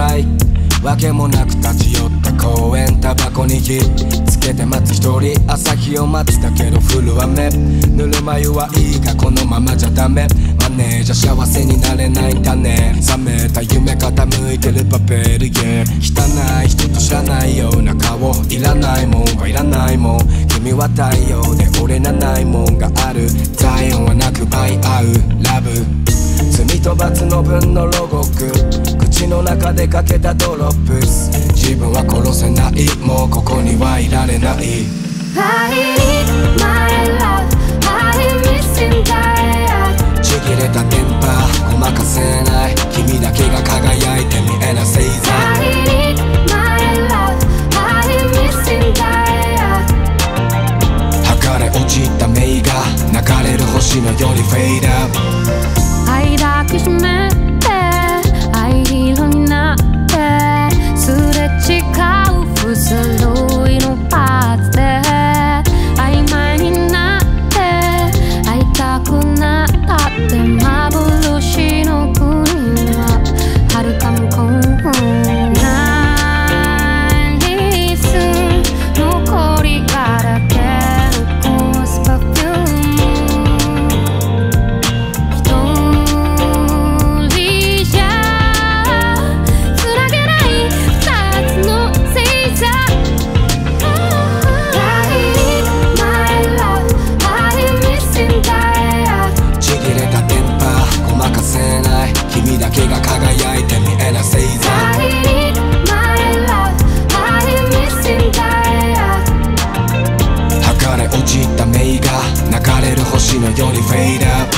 さい。わけもなく立ち寄った公園タバコに火つけて待つ一人。朝日を待つだけど降る雨ぬるま湯はいいがこのままじゃダメ。マネージャー幸せになれないんだね冷めた夢傾いてるパペルゲ。汚い人と知らないような顔。いらないもんはいらないもん。君は太陽で俺なないもんがある。体中でかけたドロップス。自分は殺せない。もうここにはいられない。I need my love I'm missing that ちぎれた電波ごまかせない。君だけが輝いて見えな星座 I need my love I'm missing that 剥がれ落ちた名が流れる星のようにフェイダーれ落ちた名が流れる星のようにフェイダー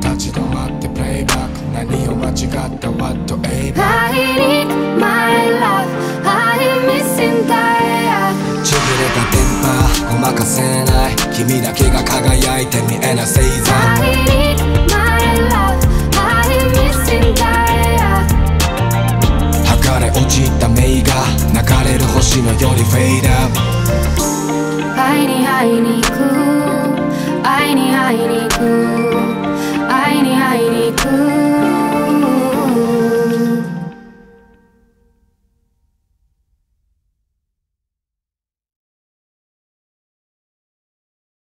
立ち止まってプレイバック何を間違った？What to a せない君だけが輝いて見えない星座 I need my love I'm missing that 剥がれ落ちた目が流れる星のようにフェイダア会いに会いに行く会いに会いに